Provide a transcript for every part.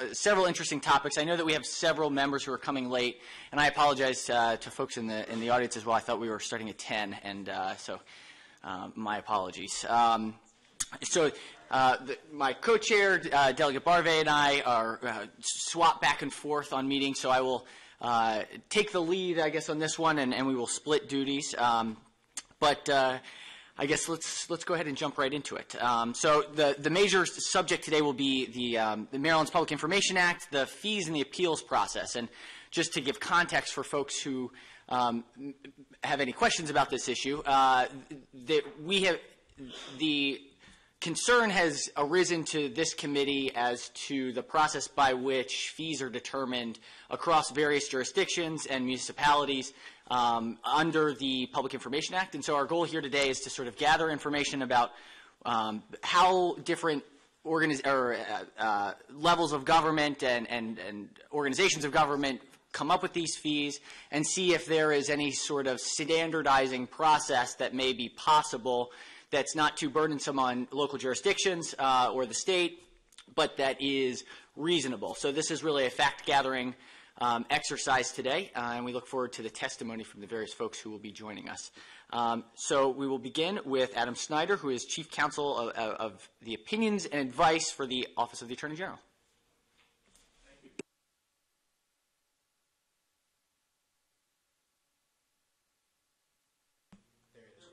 uh, several interesting topics. I know that we have several members who are coming late, and I apologize uh, to folks in the in the audience as well. I thought we were starting at 10, and uh, so um, my apologies. Um, so uh, the, my co-chair, uh, Delegate Barve, and I are swap back and forth on meetings, so I will take the lead, I guess, on this one, and, and we will split duties. Um, but I guess let's let's go ahead and jump right into it. Um, so the the major subject today will be the um, the Maryland's Public Information Act, the fees and the appeals process, and just to give context for folks who um, have any questions about this issue, uh, that we have the concern has arisen to this committee as to the process by which fees are determined across various jurisdictions and municipalities um, under the Public Information Act. And so our goal here today is to sort of gather information about um, how different or, uh, uh, levels of government and, and, and organizations of government come up with these fees and see if there is any sort of standardizing process that may be possible that's not too burdensome on local jurisdictions uh, or the state, but that is reasonable. So this is really a fact-gathering um, exercise today, uh, and we look forward to the testimony from the various folks who will be joining us. Um, so we will begin with Adam Snyder, who is Chief Counsel of, of the Opinions and Advice for the Office of the Attorney General.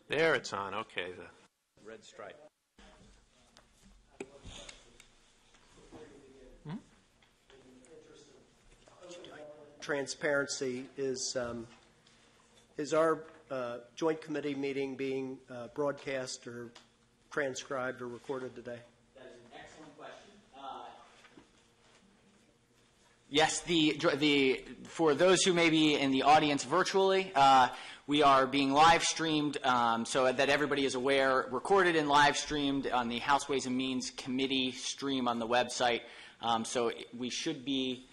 There it's on. Okay. The red stripe. Transparency is um, is our uh, joint committee meeting being uh, broadcast or transcribed or recorded today? That is an excellent question. Uh, yes, the the for those who may be in the audience virtually, uh, we are being live streamed um, so that everybody is aware, recorded and live streamed on the House Ways and Means Committee stream on the website. Um, so we should be,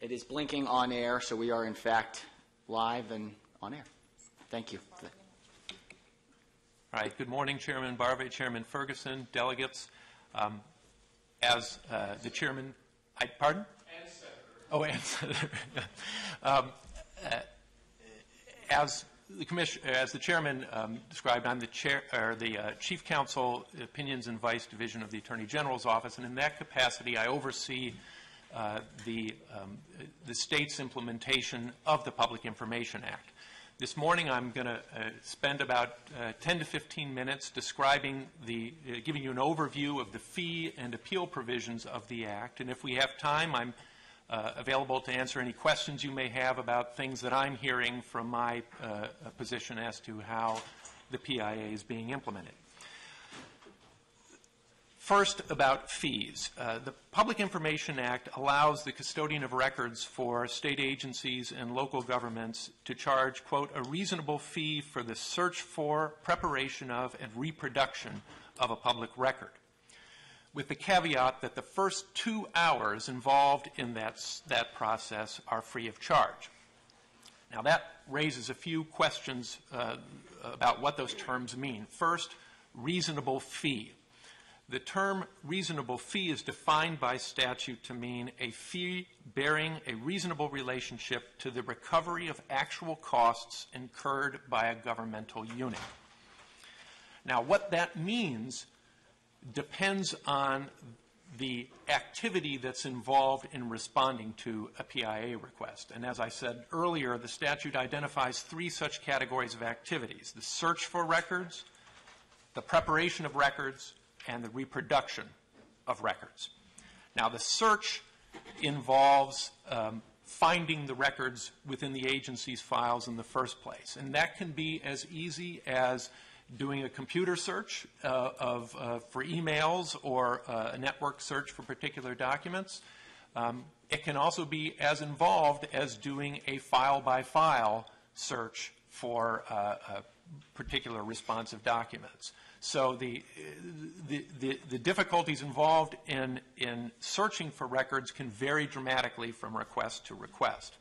it is blinking on air, so we are in fact live and on air. Thank you. All right. Good morning, Chairman Barve, Chairman Ferguson, delegates. Um, as uh, the chairman, I, pardon? And Senator. Oh, and Senator. um, uh, as the commission, as the chairman um, described, I'm the chair or the uh, chief counsel, opinions and vice division of the attorney general's office, and in that capacity, I oversee uh, the um, the state's implementation of the Public Information Act. This morning, I'm going to uh, spend about uh, 10 to 15 minutes describing the, uh, giving you an overview of the fee and appeal provisions of the Act, and if we have time, I'm uh, available to answer any questions you may have about things that I'm hearing from my position as to how the PIA is being implemented. First, about fees. Uh, the Public Information Act allows the custodian of records for state agencies and local governments to charge, quote, a reasonable fee for the search for, preparation of, and reproduction of a public record with the caveat that the first two hours involved in that, that process are free of charge. Now, that raises a few questions uh, about what those terms mean. First, reasonable fee. The term reasonable fee is defined by statute to mean a fee bearing a reasonable relationship to the recovery of actual costs incurred by a governmental unit. Now, what that means depends on the activity that's involved in responding to a PIA request. And as I said earlier, the statute identifies three such categories of activities the search for records, the preparation of records, and the reproduction of records. Now, the search involves um, finding the records within the agency's files in the first place. And that can be as easy as doing a computer search uh, of, uh, for emails or uh, a network search for particular documents. Um, it can also be as involved as doing a file-by-file search for uh, uh, particular responsive documents. So the, the, the, the, difficulties involved in, in searching for records can vary dramatically from request to request.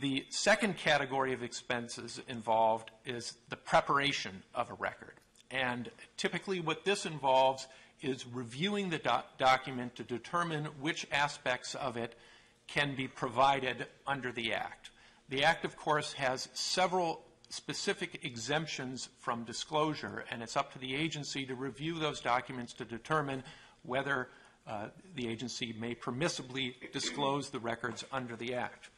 The second category of expenses involved is the preparation of a record. And typically what this involves is reviewing the doc- document to determine which aspects of it can be provided under the Act. The Act, of course, has several specific exemptions from disclosure, and it's up to the agency to review those documents to determine whether uh, the agency may permissibly disclose the records under the Act.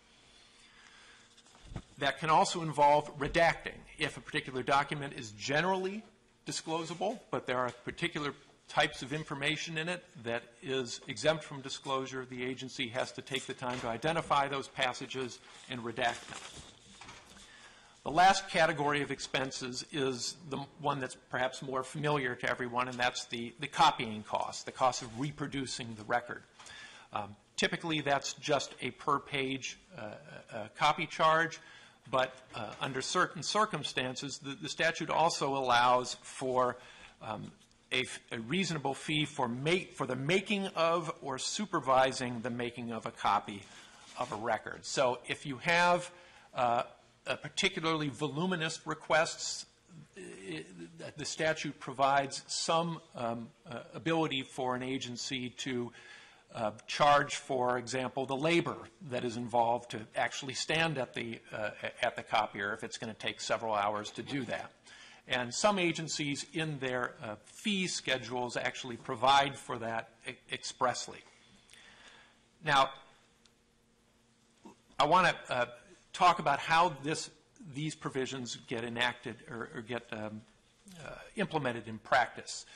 That can also involve redacting. If a particular document is generally disclosable, but there are particular types of information in it that is exempt from disclosure, the agency has to take the time to identify those passages and redact them. The last category of expenses is the one that's perhaps more familiar to everyone, and that's the, the copying cost, the cost of reproducing the record. Um, typically, that's just a per page uh, uh, copy charge, but uh, under certain circumstances, the, the, statute also allows for um, a, a, reasonable fee for, make, for the making of or supervising the making of a copy of a record. So if you have uh, uh, particularly voluminous requests, the statute provides some um, uh, ability for an agency to uh, charge, for example, the labor that is involved to actually stand at the uh, at the copier if it's going to take several hours to do that. And some agencies in their uh, fee schedules actually provide for that e expressly. Now, I want to uh, talk about how this, these provisions get enacted or, or get um, uh, implemented in practice.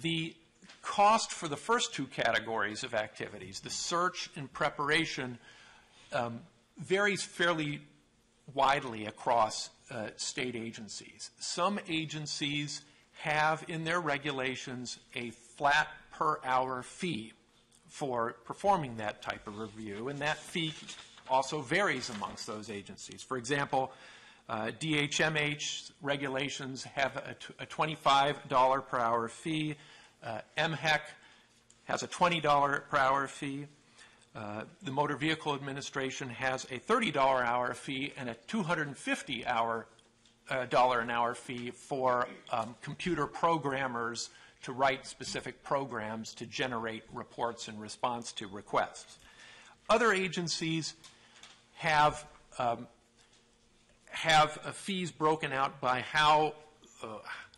The cost for the first two categories of activities, the search and preparation, um, varies fairly widely across uh, state agencies. Some agencies have in their regulations a flat per hour fee for performing that type of review, and that fee also varies amongst those agencies. For example, uh, DHMH regulations have a $25 per hour fee. Uh, MHEC has a $20 per hour fee. Uh, the Motor Vehicle Administration has a $30 hour fee and a $250 hour uh, dollar an hour fee for um, computer programmers to write specific programs to generate reports in response to requests. Other agencies have um, have fees broken out by how uh,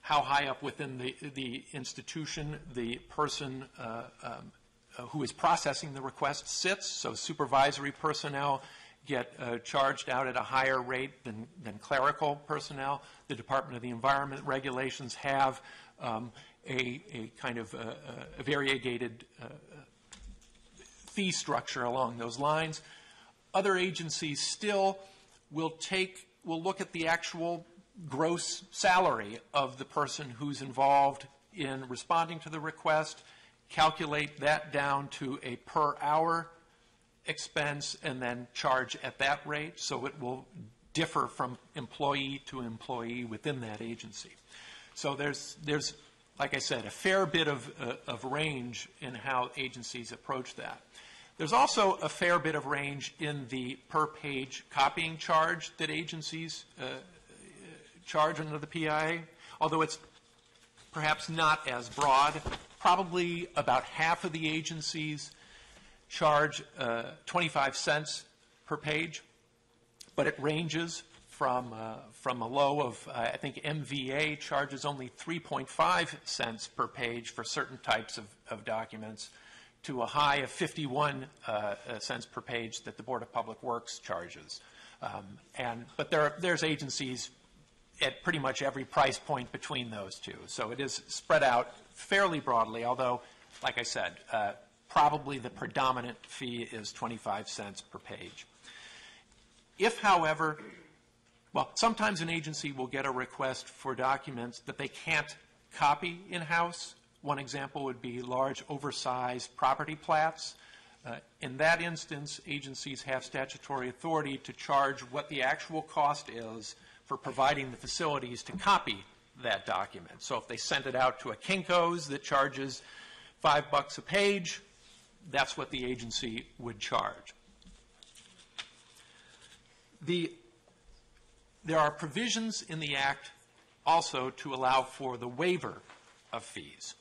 how high up within the the institution the person uh, um, uh, who is processing the request sits. So supervisory personnel get uh, charged out at a higher rate than, than clerical personnel. The Department of the Environment regulations have um, a, a, kind of a, a variegated uh, fee structure along those lines. Other agencies still will take, will look at the actual gross salary of the person who's involved in responding to the request, calculate that down to a per hour expense, and then charge at that rate. So it will differ from employee to employee within that agency. So there's, there's like I said, a fair bit of, uh, of range in how agencies approach that. There's also a fair bit of range in the per page copying charge that agencies uh, charge under the PIA, although it's perhaps not as broad. Probably about half of the agencies charge uh, 25 cents per page, but it ranges from, uh, from a low of, uh, I think MVA charges only 3.5 cents per page for certain types of, of documents to a high of 51 uh, uh, cents per page that the Board of Public Works charges. Um, and, but there, there's agencies at pretty much every price point between those two. So it is spread out fairly broadly, although, like I said, uh, probably the predominant fee is 25 cents per page. If, however, well, sometimes an agency will get a request for documents that they can't copy in-house one example would be large, oversized property plats. Uh, in that instance, agencies have statutory authority to charge what the actual cost is for providing the facilities to copy that document. So if they sent it out to a Kinko's that charges five bucks a page, that's what the agency would charge. The, there are provisions in the Act also to allow for the waiver of fees.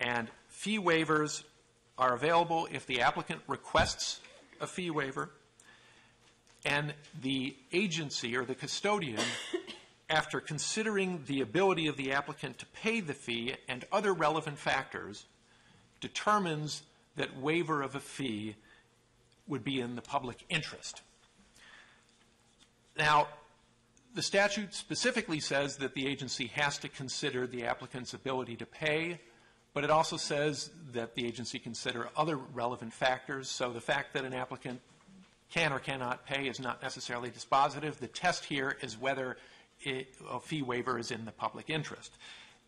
And fee waivers are available if the applicant requests a fee waiver, and the agency or the custodian, after considering the ability of the applicant to pay the fee and other relevant factors, determines that waiver of a fee would be in the public interest. Now, the statute specifically says that the agency has to consider the applicant's ability to pay, but it also says that the agency consider other relevant factors. So the fact that an applicant can or cannot pay is not necessarily dispositive. The test here is whether it, a fee waiver is in the public interest.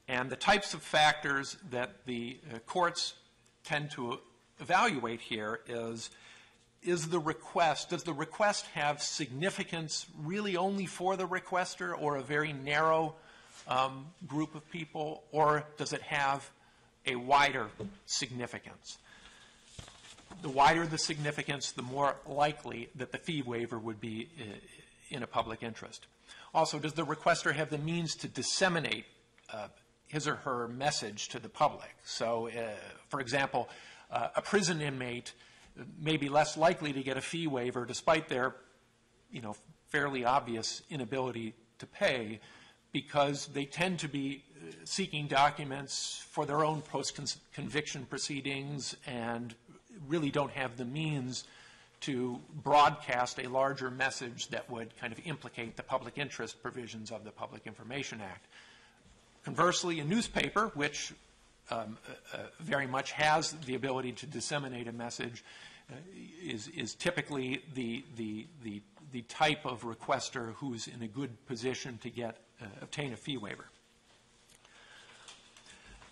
And the types of factors that the uh, courts tend to evaluate here is is the request, does the request have significance really only for the requester or a very narrow um, group of people, or does it have a wider significance? The wider the significance, the more likely that the fee waiver would be uh, in a public interest. Also, does the requester have the means to disseminate uh, his or her message to the public? So, uh, for example, uh, a prison inmate may be less likely to get a fee waiver despite their, you know, fairly obvious inability to pay because they tend to be seeking documents for their own post-conviction proceedings and really don't have the means to broadcast a larger message that would kind of implicate the public interest provisions of the Public Information Act. Conversely, a newspaper, which um, uh, uh, very much has the ability to disseminate a message, uh, is, is typically the, the, the, the type of requester who's in a good position to get uh, obtain a fee waiver.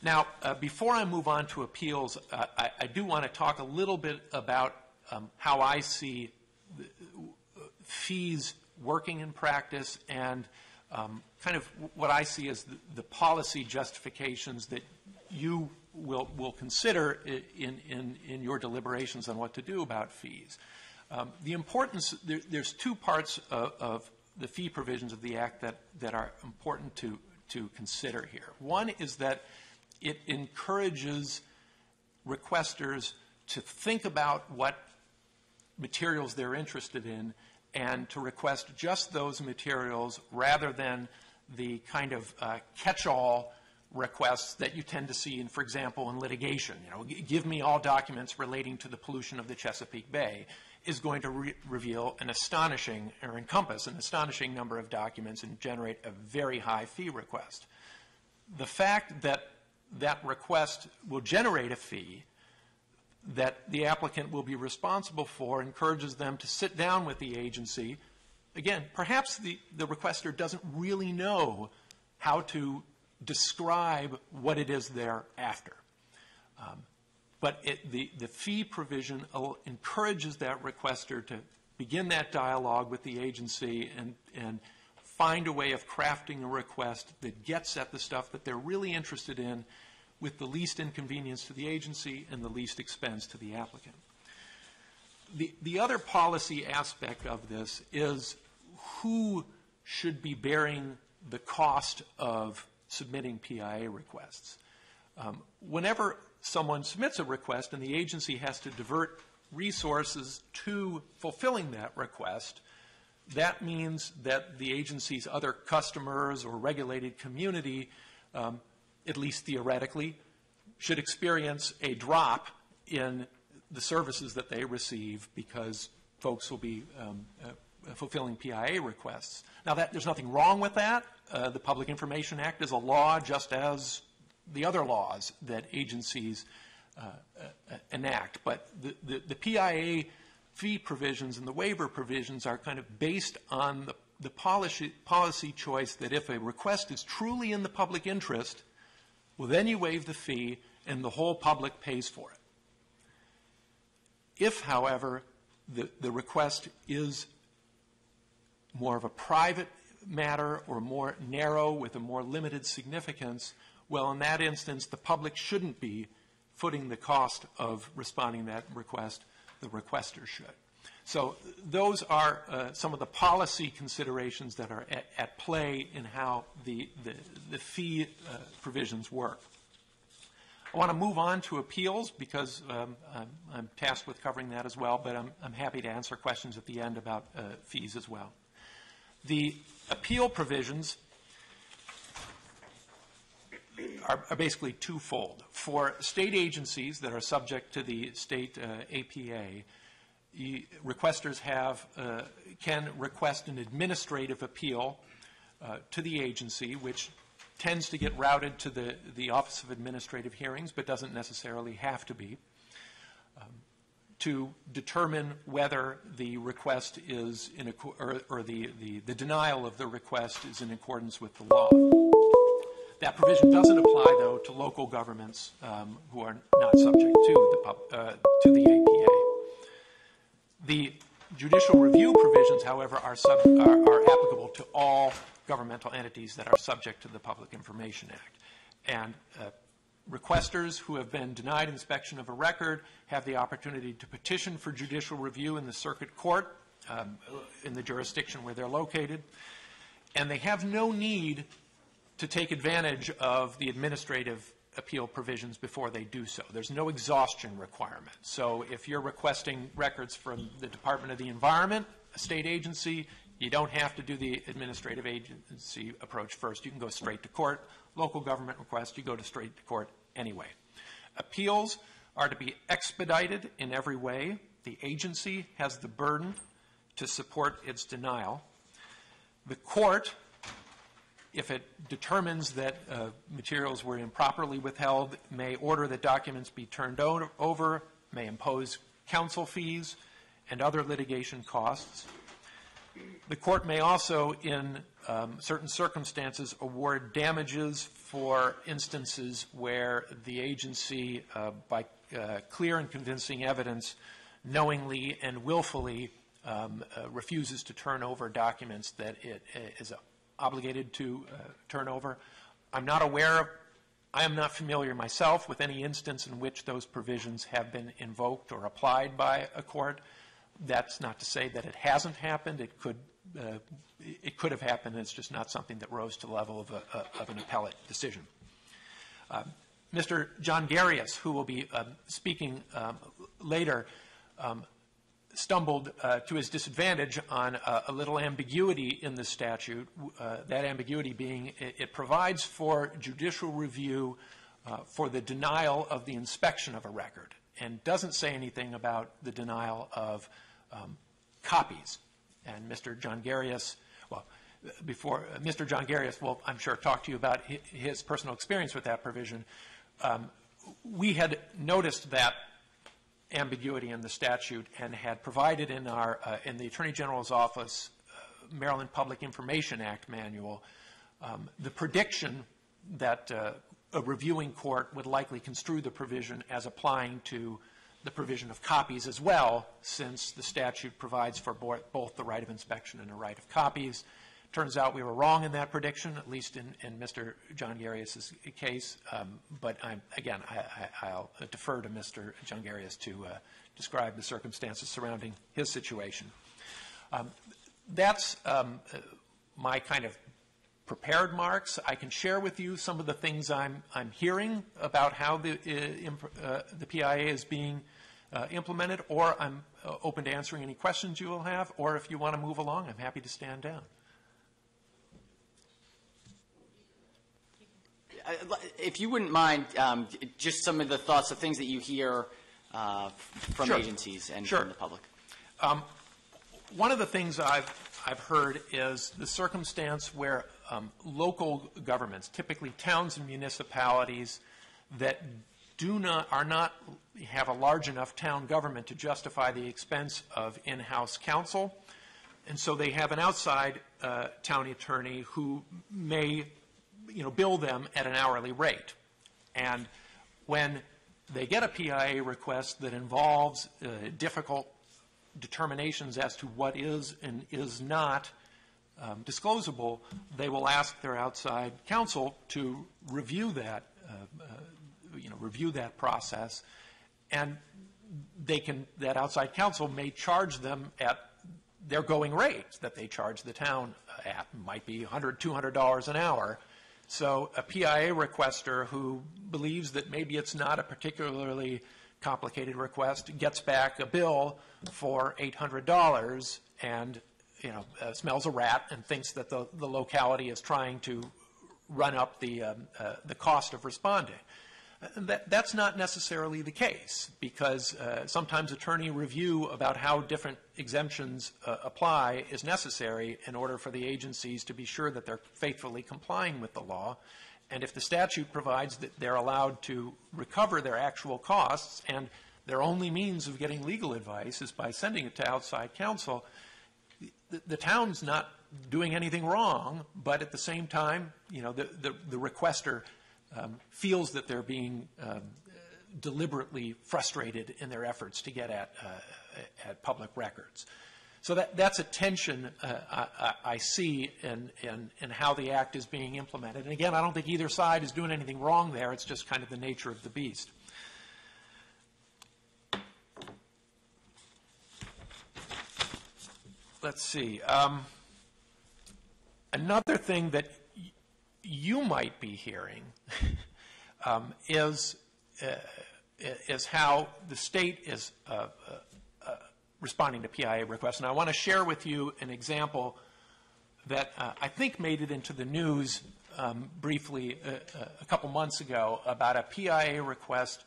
Now, uh, before I move on to appeals, uh, I, I, do want to talk a little bit about um, how I see the, uh, fees working in practice and um, kind of what I see as the, the, policy justifications that you will, will consider in, in, in your deliberations on what to do about fees. Um, the importance, there, there's two parts of, of, the fee provisions of the Act that, that are important to, to consider here. One is that it encourages requesters to think about what materials they're interested in and to request just those materials rather than the kind of uh, catch-all requests that you tend to see in, for example, in litigation. You know, give me all documents relating to the pollution of the Chesapeake Bay is going to re reveal an astonishing or encompass an astonishing number of documents and generate a very high fee request. The fact that that request will generate a fee that the applicant will be responsible for encourages them to sit down with the agency. Again, perhaps the, the requester doesn't really know how to describe what it is they're after. Um, but it, the, the fee provision encourages that requester to begin that dialogue with the agency and, and find a way of crafting a request that gets at the stuff that they're really interested in with the least inconvenience to the agency and the least expense to the applicant. The, the other policy aspect of this is who should be bearing the cost of submitting PIA requests. Um, whenever someone submits a request and the agency has to divert resources to fulfilling that request, that means that the agency's other customers or regulated community, um, at least theoretically, should experience a drop in the services that they receive because folks will be um, uh, fulfilling PIA requests. Now, that, there's nothing wrong with that. Uh, the Public Information Act is a law just as the other laws that agencies uh, uh, enact. But the, the, the, PIA fee provisions and the waiver provisions are kind of based on the, the policy, policy choice that if a request is truly in the public interest, well, then you waive the fee and the whole public pays for it. If, however, the, the request is more of a private matter or more narrow with a more limited significance, well, in that instance, the public shouldn't be footing the cost of responding to that request. The requester should. So those are uh, some of the policy considerations that are at, at play in how the, the, the fee uh, provisions work. I want to move on to appeals because um, I'm, I'm tasked with covering that as well, but I'm, I'm happy to answer questions at the end about uh, fees as well. The appeal provisions are, are basically twofold. For state agencies that are subject to the state uh, APA, requesters have, uh, can request an administrative appeal uh, to the agency, which tends to get routed to the, the Office of Administrative Hearings, but doesn't necessarily have to be, um, to determine whether the request is in, or, or the, the, the denial of the request is in accordance with the law. That provision doesn't apply, though, to local governments um, who are not subject to the, uh, to the APA. The judicial review provisions, however, are, sub, are, are applicable to all governmental entities that are subject to the Public Information Act. And uh, requesters who have been denied inspection of a record have the opportunity to petition for judicial review in the circuit court um, in the jurisdiction where they're located. And they have no need to take advantage of the administrative appeal provisions before they do so. There's no exhaustion requirement. So if you're requesting records from the Department of the Environment, a state agency, you don't have to do the administrative agency approach first. You can go straight to court. Local government request, you go to straight to court anyway. Appeals are to be expedited in every way. The agency has the burden to support its denial. The court if it determines that uh, materials were improperly withheld, may order that documents be turned over, may impose counsel fees and other litigation costs. The court may also, in um, certain circumstances, award damages for instances where the agency, uh, by uh, clear and convincing evidence, knowingly and willfully um, uh, refuses to turn over documents that it is uh, is obligated to uh, turn over. I'm not aware of, I am not familiar myself with any instance in which those provisions have been invoked or applied by a court. That's not to say that it hasn't happened. It could, uh, it could have happened. It's just not something that rose to the level of, a, of an appellate decision. Uh, Mr. Jongerius, who will be um, speaking um, later, um, stumbled uh, to his disadvantage on a, a, little ambiguity in the statute, uh, that ambiguity being it, it, provides for judicial review uh, for the denial of the inspection of a record and doesn't say anything about the denial of um, copies. And Mr. Jongerius, well, before uh, Mr. Jongerius will, I'm sure, talk to you about his, his personal experience with that provision. Um, we had noticed that ambiguity in the statute and had provided in our uh, in the Attorney General's office uh, Maryland Public Information Act manual um, the prediction that uh, a reviewing court would likely construe the provision as applying to the provision of copies as well, since the statute provides for both the right of inspection and a right of copies. Turns out we were wrong in that prediction, at least in, in Mr. Jongerius' case. Um, but I'm, again, I, will defer to Mr. Jongerius to uh, describe the circumstances surrounding his situation. Um, that's um, my kind of prepared marks. I can share with you some of the things I'm, I'm hearing about how the, uh, uh, the PIA is being uh, implemented, or I'm uh, open to answering any questions you will have, or if you want to move along, I'm happy to stand down. If you wouldn't mind, um, just some of the thoughts, the things that you hear uh, from Sure. agencies and Sure. from the public. Um, one of the things I've, I've heard is the circumstance where um, local governments, typically towns and municipalities, that do not are not have a large enough town government to justify the expense of in-house counsel, and so they have an outside uh, town attorney who may you know, bill them at an hourly rate. And when they get a PIA request that involves uh, difficult determinations as to what is and is not um, disclosable, they will ask their outside counsel to review that, uh, uh, you know, review that process, and they can that outside counsel may charge them at their going rate that they charge the town at, might be 100 200 dollars an hour, So a PIA requester who believes that maybe it's not a particularly complicated request gets back a bill for $800 and, you know, uh, smells a rat and thinks that the, the locality is trying to run up the, um, uh, the cost of responding. That, that's not necessarily the case because uh, sometimes attorney review about how different exemptions uh, apply is necessary in order for the agencies to be sure that they're faithfully complying with the law. And if the statute provides that they're allowed to recover their actual costs and their only means of getting legal advice is by sending it to outside counsel, the, the town's not doing anything wrong, but at the same time, you know, the, the, the requester um, feels that they're being um, deliberately frustrated in their efforts to get at, uh, at public records. So that, that's a tension uh, I, I, see in, in, in, how the act is being implemented. And again, I don't think either side is doing anything wrong there. It's just kind of the nature of the beast. Let's see. Um, another thing that you might be hearing um, is, uh, is how the state is uh, uh, uh responding to PIA requests. And I want to share with you an example that uh, I think made it into the news um, briefly uh, a couple months ago about a PIA request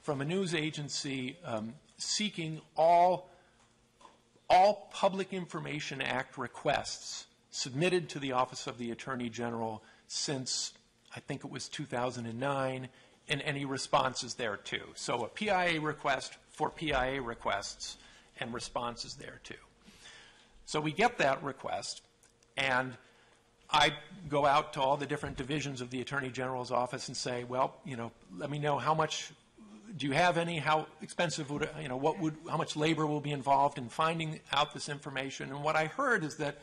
from a news agency um, seeking all, all Public Information Act requests submitted to the Office of the Attorney General since I think it was 2009, and any responses there too. So a PIA request for PIA requests and responses there too. So we get that request, and I go out to all the different divisions of the Attorney General's office and say, well, you know, let me know how much do you have any? How expensive would you know? What would how much labor will be involved in finding out this information? And what I heard is that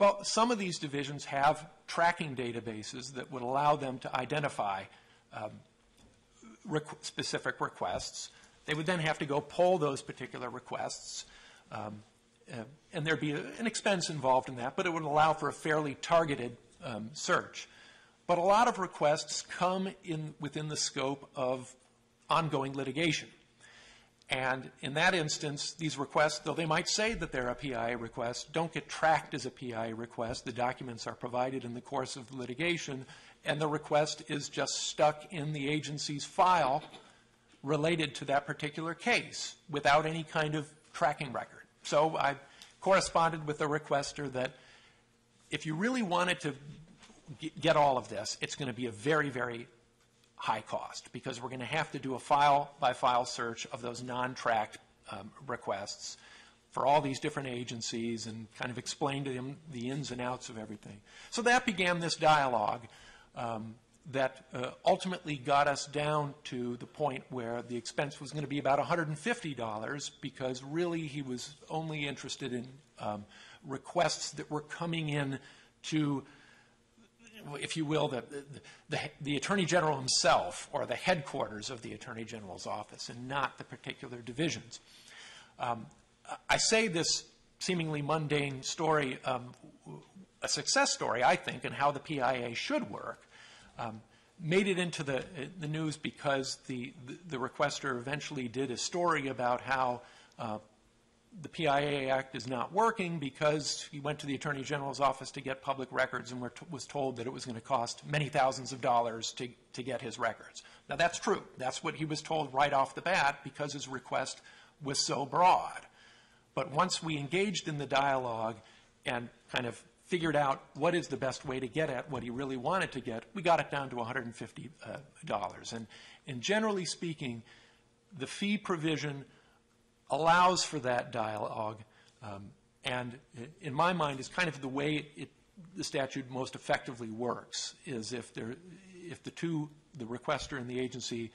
well, some of these divisions have tracking databases that would allow them to identify um, requ specific requests. They would then have to go pull those particular requests, um, uh, and there'd be an expense involved in that, but it would allow for a fairly targeted um, search. But a lot of requests come in within the scope of ongoing litigation. And in that instance, these requests, though they might say that they're a PI request, don't get tracked as a PI request. The documents are provided in the course of the litigation, and the request is just stuck in the agency's file related to that particular case without any kind of tracking record. So I corresponded with the requester that if you really wanted to get all of this, it's going to be a very, very high cost because we're going to have to do a file by file search of those non-tracked um, requests for all these different agencies and kind of explain to them the ins and outs of everything. So that began this dialogue um, that uh, ultimately got us down to the point where the expense was going to be about $150 because really he was only interested in um, requests that were coming in to if you will, the, the, the, Attorney General himself or the headquarters of the Attorney General's office and not the particular divisions. Um, I say this seemingly mundane story, um, a success story, I think, and how the PIA should work, um, made it into the, the news because the, the, requester eventually did a story about how uh, the PIA Act is not working because he went to the Attorney General's office to get public records and was told that it was going to cost many thousands of dollars to, to get his records. Now, that's true. That's what he was told right off the bat because his request was so broad. But once we engaged in the dialogue and kind of figured out what is the best way to get at what he really wanted to get, we got it down to $150. Uh, and, and generally speaking, the fee provision – allows for that dialogue, um, and in my mind is kind of the way it, the statute most effectively works, is if, there, if the two, the requester and the agency,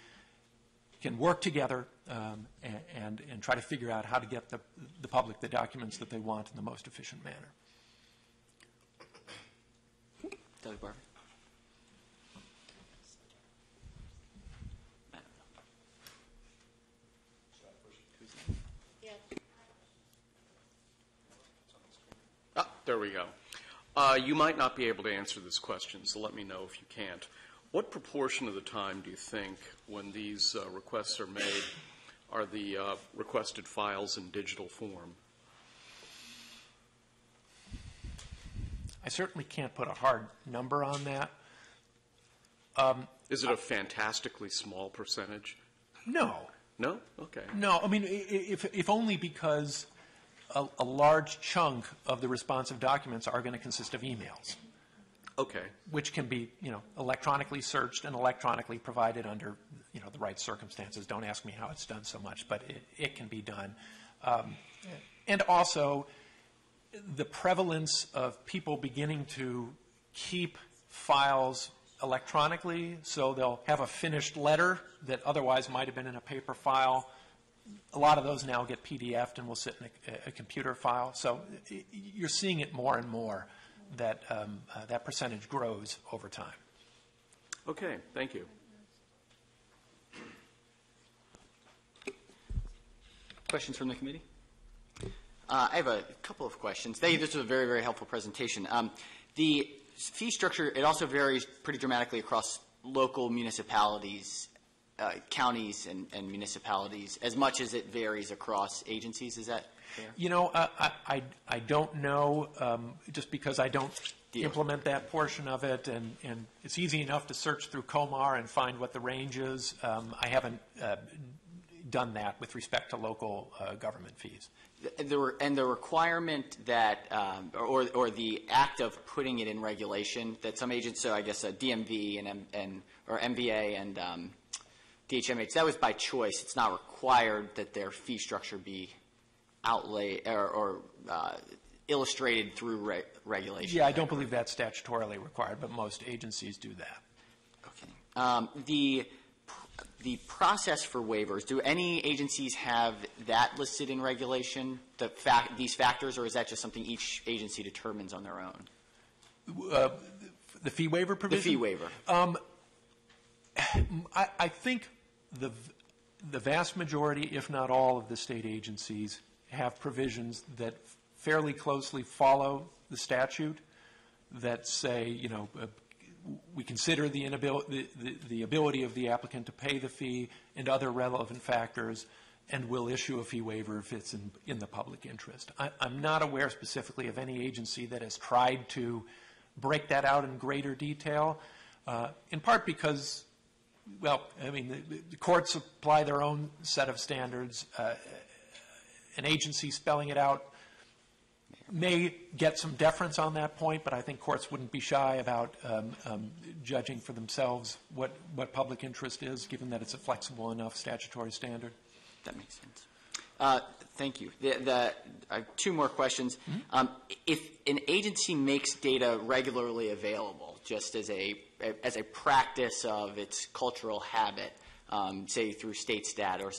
can work together um, and, and, and, try to figure out how to get the, the public the documents that they want in the most efficient manner. Barve. There we go. Uh, You might not be able to answer this question, so let me know if you can't. What proportion of the time do you think, when these uh, requests are made, are the uh, requested files in digital form? I certainly can't put a hard number on that. Is it a fantastically small percentage? No, No? Okay. no, I mean, if, if only because a, a large chunk of the responsive documents are going to consist of emails, Okay. which can be, you know, electronically searched and electronically provided under, you know, the right circumstances. Don't ask me how it's done so much, but it, it can be done. Um, and also, the prevalence of people beginning to keep files electronically, so they'll have a finished letter that otherwise might have been in a paper file. A lot of those now get PDF'd and will sit in a, a computer file. So y- y- you're seeing it more and more that um, uh, that percentage grows over time. Okay, thank you. Questions from the committee? Uh, I have a couple of questions. Thank you. This was a very, very helpful presentation. Um, the fee structure, it also varies pretty dramatically across local municipalities, uh, counties and, and municipalities, as much as it varies across agencies. Is that fair? You know, I, I- I, I don't know, um, just because I don't Deal. implement that portion of it, and, and it's easy enough to search through COMAR and find what the range is. Um, I haven't uh, done that with respect to local uh, government fees. The, re- and the requirement that, um, or, or the act of putting it in regulation, that some agents, so I guess uh, DMV and, M- and, or MVA and um, DHMH, that was by choice. It's not required that their fee structure be outlay, or, or uh, illustrated through re- regulation. Yeah, I don't believe that's statutorily required, but most agencies do that. Okay. Um, the, the process for waivers, do any agencies have that listed in regulation, the fact, these factors, or is that just something each agency determines on their own? Uh, The fee waiver provision. The fee waiver. I, I think the, the vast majority, if not all, of the state agencies have provisions that fairly closely follow the statute that say, you know, uh, we consider the inability, the, the, the ability of the applicant to pay the fee and other relevant factors, and will issue a fee waiver if it's in, in the public interest. I, I'm not aware specifically of any agency that has tried to break that out in greater detail, uh, in part because well, I mean, the- the courts apply their own set of standards. Uh, An agency spelling it out may get some deference on that point, but I think courts wouldn't be shy about um, um, judging for themselves what, what public interest is, given that it's a flexible enough statutory standard. That makes sense. Uh, Thank you. The, the, have two more questions. Um, If an agency makes data regularly available, just as a, as a practice of its cultural habit, um, say through StateStat, or,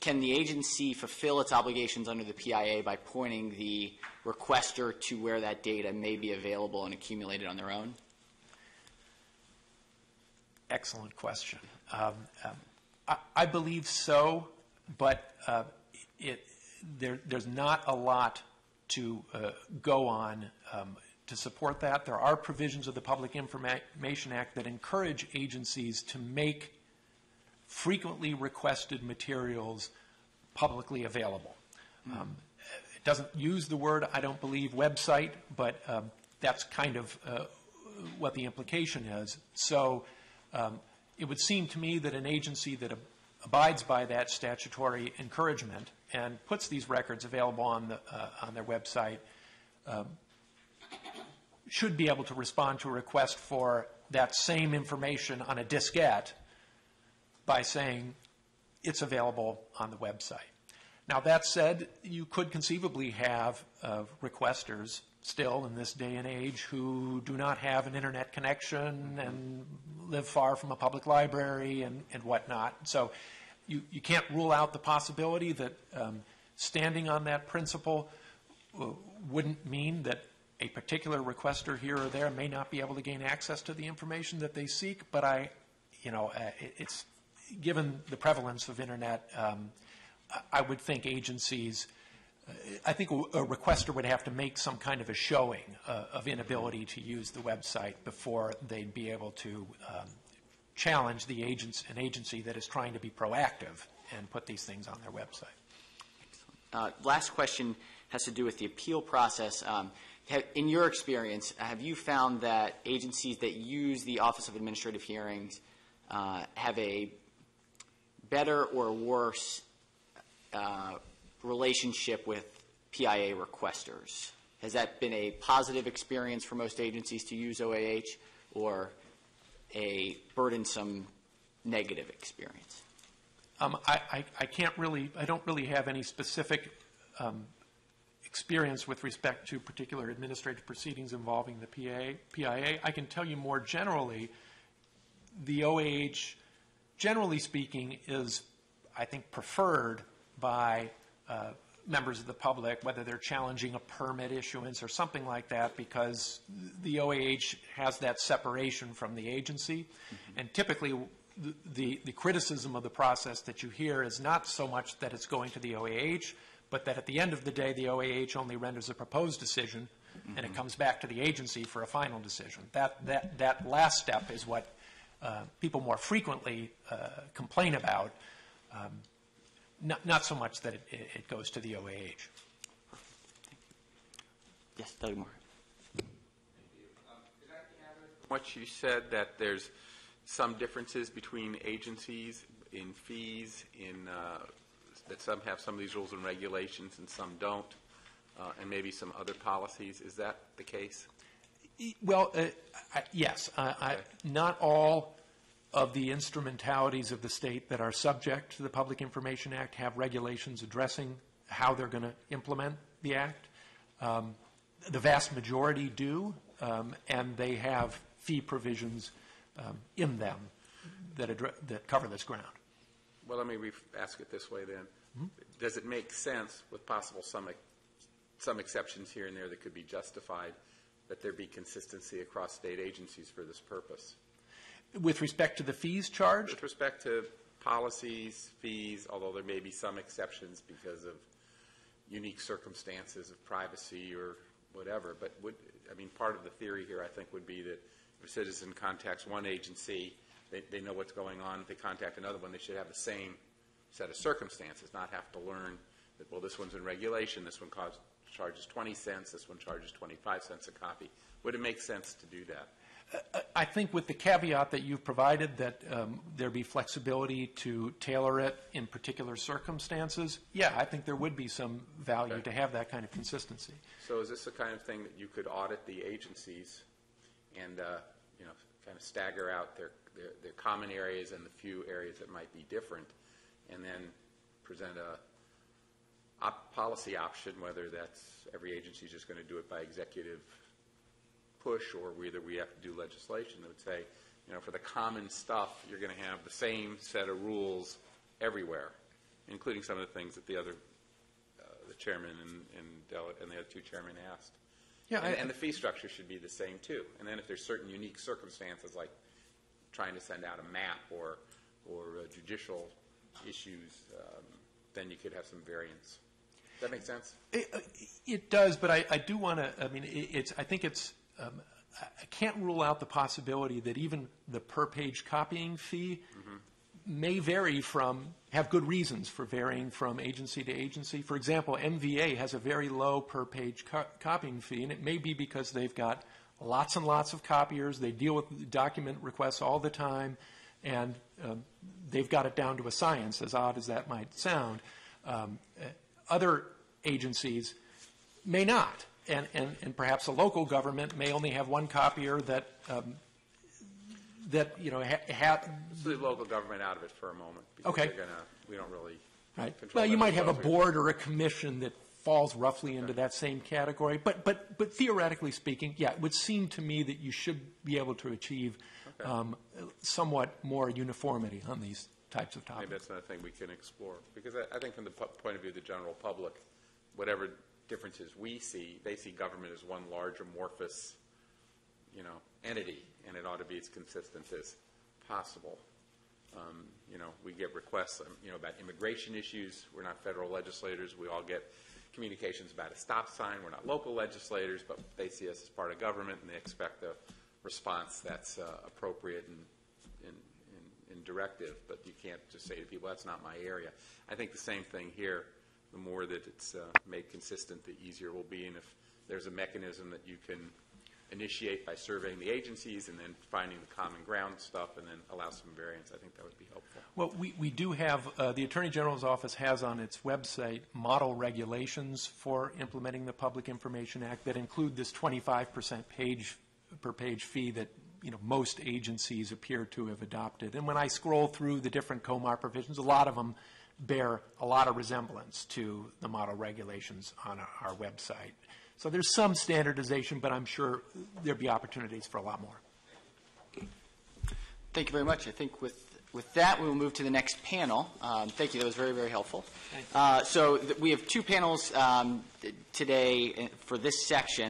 can the agency fulfill its obligations under the PIA by pointing the requester to where that data may be available and accumulated on their own? Excellent question. Um, um, I, I believe so, but uh, it, there, there's not a lot to uh, go on um, to support that. There are provisions of the Public Information Act that encourage agencies to make frequently requested materials publicly available. Um, It doesn't use the word, I don't believe, website, but um, that's kind of uh, what the implication is. So um, it would seem to me that an agency that ab- abides by that statutory encouragement and puts these records available on, the, uh, on their website um, should be able to respond to a request for that same information on a diskette by saying it's available on the website. Now, that said, you could conceivably have uh, requesters still in this day and age who do not have an internet connection and live far from a public library and, and whatnot. So you, you can't rule out the possibility that um, standing on that principle uh, wouldn't mean that a particular requester here or there may not be able to gain access to the information that they seek, but I, you know, uh, it- it's, given the prevalence of internet, um, I- would think agencies I think a a requester would have to make some kind of a showing uh, of inability to use the website before they'd be able to um, challenge the agents, an agency that is trying to be proactive and put these things on their website. Uh, Last question has to do with the appeal process. Um, ha- In your experience, have you found that agencies that use the Office of Administrative Hearings uh, have a better or worse uh, relationship with PIA requesters? Has that been a positive experience for most agencies to use OAH, or a burdensome negative experience? Um, I, I, I can't really, I don't really have any specific um, experience with respect to particular administrative proceedings involving the PA, PIA. I can tell you more generally, the OAH, generally speaking, is, I think, preferred by uh, members of the public, whether they're challenging a permit issuance or something like that, because the OAH has that separation from the agency. And typically, the- the, the criticism of the process that you hear is not so much that it's going to the OAH, but that at the end of the day, the OAH only renders a proposed decision, and it comes back to the agency for a final decision. That, that, that last step is what uh, people more frequently uh, complain about, um, not, not so much that it, it goes to the OAH. Yes, Doug Moore. What you said, that there's some differences between agencies in fees, in, uh, that some have some of these rules and regulations and some don't, uh, and maybe some other policies, is that the case? Well, uh, I- yes, I- I- not all of the instrumentalities of the state that are subject to the Public Information Act have regulations addressing how they're going to implement the act. Um, The vast majority do, um, and they have fee provisions um, in them that that cover this ground. Well, let me re- ask it this way then. Does it make sense, with possible some, some exceptions here and there that could be justified, that there be consistency across state agencies for this purpose? With respect to the fees charged, With respect to policies, fees, although there may be some exceptions because of unique circumstances of privacy or whatever, but would, I mean, part of the theory here, I think, would be that if a citizen contacts one agency, they, they know what's going on. If they contact another one, they should have the same set of circumstances, not have to learn that, well, this one's in regulation, this one costs, charges 20 cents, this one charges 25 cents a copy. Would it make sense to do that? I think with the caveat that you've provided, that um, there be flexibility to tailor it in particular circumstances, yeah, I think there would be some value Okay. to have that kind of consistency. So is this the kind of thing that you could audit the agencies and, uh, you know, kind of stagger out their, their, their common areas and the few areas that might be different, and then present a op, policy option, whether that's, every agency is just going to do it by executive push, or whether we have to do legislation that would say, you know, for the common stuff, you're going to have the same set of rules everywhere, including some of the things that the other uh, the chairman and, and, and the other two chairmen asked. Yeah, and, I- and the fee structure should be the same too. And then if there's certain unique circumstances, like trying to send out a map or or uh, judicial issues, um, then you could have some variance. Does that make sense? It, uh, it does, but I, I do want to, I mean, it, it's, I think it's, um, I can't rule out the possibility that even the per-page copying fee may vary from, have good reasons for varying from agency to agency. For example, MVA has a very low per-page co- copying fee, and it may be because they've got lots and lots of copiers, they deal with document requests all the time, and um, they've got it down to a science, as odd as that might sound. Um, uh, Other agencies may not, and, and, and perhaps a local government may only have one copier that, um, that, you know, ha- ha- Let's leave local government out of it for a moment. Because Okay. They're gonna, we don't really Right. control Well, you them might have a board or a commission that falls roughly into that same category. But, but, but theoretically speaking, yeah, it would seem to me that you should be able to achieve um, somewhat more uniformity on these types of topics. Maybe topics. that's another thing we can explore. Because I, I think from the pu- point of view of the general public, whatever differences we see, they see government as one large amorphous, you know, entity, and it ought to be as consistent as possible. Um, You know, we get requests, um, you know, about immigration issues. We're not federal legislators. We all get communications about a stop sign. We're not local legislators, but they see us as part of government, and they expect a response that's uh, appropriate and, and, and- and directive, but you can't just say to people, that's not my area. I think the same thing here. The more that it's uh, made consistent, the easier it will be, and if there's a mechanism that you can initiate by surveying the agencies and then finding the common ground stuff and then allow some variance, I think that would be helpful. Well, we, we do have, uh, the Attorney General's office has on its website model regulations for implementing the Public Information Act that include this 25% page, per page fee that, you know, most agencies appear to have adopted. And when I scroll through the different COMAR provisions, a lot of them bear a lot of resemblance to the model regulations on our, our website. So there's some standardization, but I'm sure there'd be opportunities for a lot more. Thank you very much. I think with, with that, we will move to the next panel. Um, Thank you, that was very, very helpful. Uh, So th- we have two panels um, today uh, for this section.